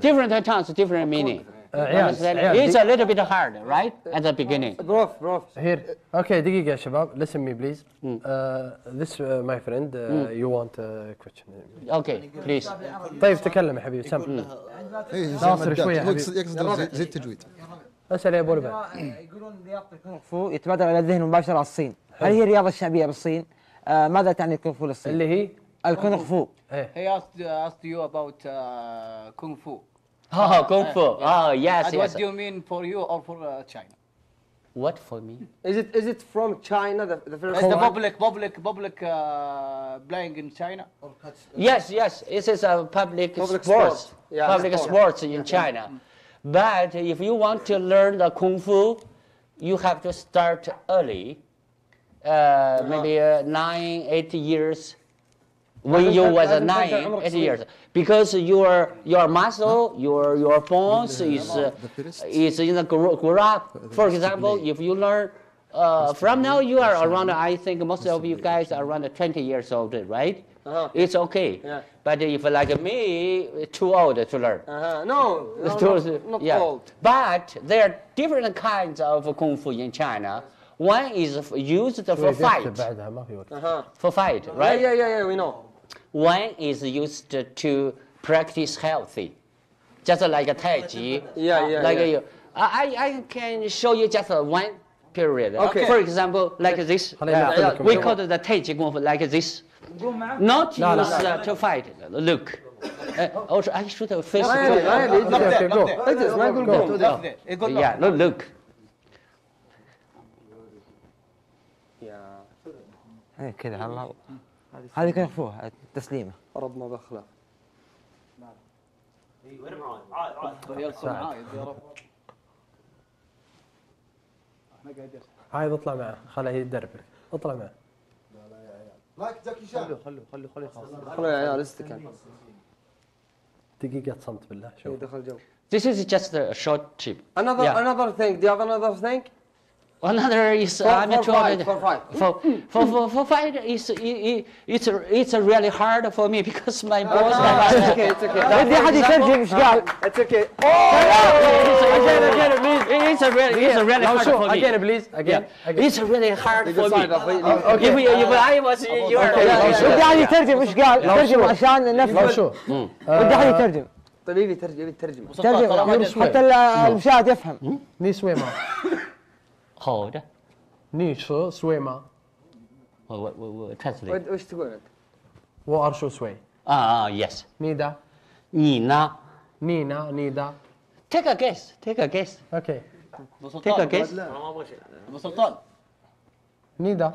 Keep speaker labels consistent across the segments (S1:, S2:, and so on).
S1: Different tongues, different meaning. Understand?
S2: عيال
S1: It's a little bit hard, right? At the beginning.
S3: prof prof
S2: Here. Okay, دقيقة يا شباب. Listen me please. Uh, this uh, my friend. Uh, you want a question.
S1: Okay, please.
S2: طيب تكلم يا حبيبي سم.
S4: اي
S2: ناصر شوي يا
S4: هو
S2: حبيبي.
S4: يقصد زي- التجويد
S2: أسأل يا أبو.
S3: يقولون رياضة الكونغ فو يتبادر إلى الذهن مباشرة الصين هل هي الرياضة الشعبية بالصين؟ آه ماذا تعني الكونغ فو للصين؟
S2: اللي هي
S3: Al kung
S2: fu.
S5: He asked uh, asked you about uh, kung fu.
S1: Oh, kung fu. Uh, yeah. Oh, yes,
S5: and
S1: yes.
S5: What do you mean for you or for uh, China?
S1: What for me?
S6: Is it is it from China? The, the first
S5: is the public public public uh, playing in China?
S1: Uh, yes, yes. This is a public,
S6: public
S1: sports,
S6: sport. yeah,
S1: public sports yeah. in yeah. China. Mm. But if you want to learn the kung fu, you have to start early, uh, maybe uh, nine eight years when you was nine, eight years, because your your muscle, your your bones is uh, is in the grow, grow up. For example, if you learn uh, from now, you are around. I think most of you guys are around 20 years old, right?
S6: Uh-huh.
S1: It's okay.
S6: Yeah.
S1: But if like me, too old to learn.
S6: Uh-huh. No, no,
S1: too,
S6: not, not
S1: yeah.
S6: old.
S1: But there are different kinds of kung fu in China. One is used for fight.
S6: Uh-huh.
S1: For fight, right?
S6: Yeah, yeah, yeah, we know.
S1: One is used to practice healthy, just like Tai Chi.
S6: Yeah, uh, yeah.
S1: Like
S6: yeah.
S1: You. I, I can show you just one period.
S6: Uh, okay.
S1: For example, like this.
S2: Yeah.
S1: We call it the Tai Chi Kung Fu, like this. Not
S2: no,
S1: use no. Uh, to fight. Look. Uh, also, I should have
S6: faced no, no, no,
S2: no, no, no,
S6: no, Like this, go,
S5: go, go, go.
S1: Yeah, no, look.
S3: Yeah. Hey, kid, hello. هذه كونغ فو تسليمة
S6: ربنا باخلاق
S5: ريال صنعاء يا رب.
S2: عايد اطلع معه خله يدربك. اطلع معه.
S4: لايك جاكي شان
S6: خلوا يا عيال استكن
S2: دقيقة صمت بالله شوف.
S6: دخل جو
S1: This is just a short trip.
S6: Another
S1: Yeah.
S6: another thing. Do you have another thing?
S1: Another is
S6: For,
S1: I'm
S6: for
S1: to-
S6: for fight.
S1: for for for, for fight is it, it, it's it's really hard for me because my
S6: Ah,
S1: are
S6: it's okay, it's okay.
S3: ودي احد يترجم إيش قال
S6: It's okay.
S1: again again please it's a really it's a really hard for me
S2: again please again. again.
S1: it's really hard for me
S6: Okay.
S1: if, if I was you
S3: ودي احد يترجم إيش قال ترجم عشان
S2: لو
S3: نفهم
S2: شو.
S3: ودي احد يترجم
S6: طيب يبي يترجم يبي
S3: ترجم. حتى ال- المشاهد يفهم
S2: ني سويما.
S1: hold.
S2: 你
S1: 十岁吗？我
S6: 我我我 translate.
S2: What what's the
S1: word? 我二
S2: 十
S1: 岁。啊
S2: 啊，yes.
S1: Take a guess. Take a guess.
S5: Okay.
S1: Take a guess.
S5: 你
S2: 的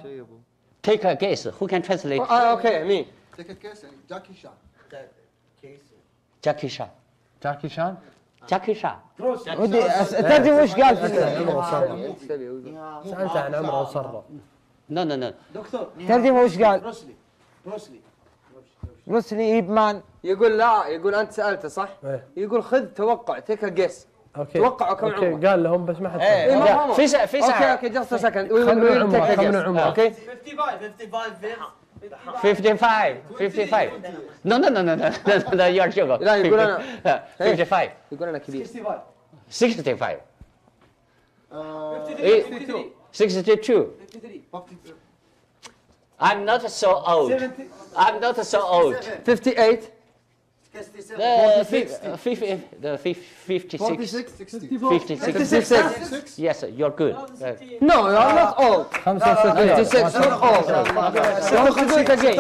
S1: ？Take a guess. Who can translate?
S6: Ah, okay,
S4: me. Take a guess and
S1: Jackie Chan.
S2: Jackie Chan.
S1: Jackie Chan.
S3: ودي أس- اترجم وش قال في
S2: عمره
S6: يقول؟
S2: سألته عن عمره وصرف.
S1: no no no
S3: ترجم وش قال بروسلي ايب مان
S6: يقول لا يقول أنت سألته صح؟
S2: إيه.
S6: يقول خذ توقع تيك جيس
S2: أوكي.
S6: توقعوا كم
S2: أوكي
S6: عمره؟
S2: قال لهم بس ما حد
S6: اي
S2: فهم.
S6: ما فهموا.
S1: في سا- في
S6: أوكي
S1: ساعة.
S6: أوكي جست سكند
S2: خمنوا عمره، خمنوا عمره.
S6: أوكي
S1: 55 55 55, 55. No, no, no, no, no, no, no, you are joking.
S6: No, you gonna,
S1: 55.
S6: You gonna kill
S1: 65. 65. Uh, 52. Eh, 62. 53. I'm not so old. 70. I'm not so old.
S6: 58.
S1: The fif- uh, fif- the fif- 56 56
S6: 56
S1: yes you're good. Uh,
S6: No, you're not old. 56 not old. لو تقول انت جاي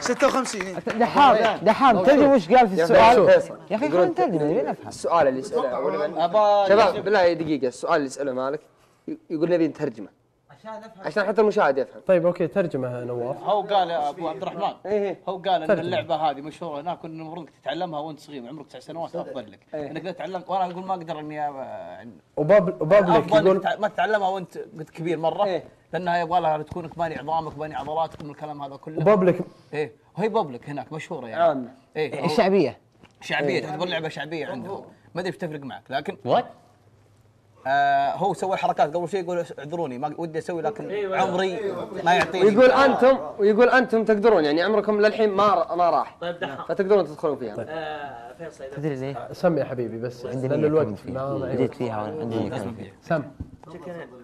S7: 56
S3: دحام دحام ترجم وش قال في السؤال يا أخي خلينا نترجم نبي نفهم.
S6: السؤال اللي
S5: أبا
S6: شباب بالله دقيقة السؤال اللي يسأله مالك يقول نبي نترجمه. عشان حتى المشاهد يفهم.
S2: طيب أوكي ترجمة نواف.
S5: هو قال يا أبو عبد الرحمن
S6: إيه.
S5: هو قال
S2: إن.
S5: اللعبة هذه مشهورة هناك وإن المفروض انك تتعلمها وأنت صغير عمرك تسع سنوات افضل لك. إنك اذا تعلمت وأنا أقول ما أقدر إني
S2: وباب وبابليك
S5: أفضل انك
S2: يقول
S5: ما تتعلمها وأنت قد كبير مرة
S6: إيه.
S5: لأنها يبغى لها تكون باني عظامك باني عضلاتك من الكلام هذا كله.
S2: وبابليك
S5: إيه. وهي بابليك هناك مشهورة يعني.
S6: عامة.
S5: إيه.
S3: الشعبيه
S5: شعبية؟ تعتبر لعبة شعبية عندهم ما أدري إيش تفرق معك لكن
S1: what
S5: آه هو سوى الحركات. قبل شوي يقول اعذروني ما ودي أسوي لكن عمري ما يعطيني.
S6: ويقول أنتم ويقول أنتم تقدرون يعني عمركم للحين ما ما راح.
S8: طيب دحى
S6: فتقدرون تدخلون فيها.
S8: آه، فيصل
S3: تدري ليه؟
S2: سمي يا حبيبي بس
S3: عندي لأن
S2: الوقت
S3: بديت. فيها عندي
S2: سم.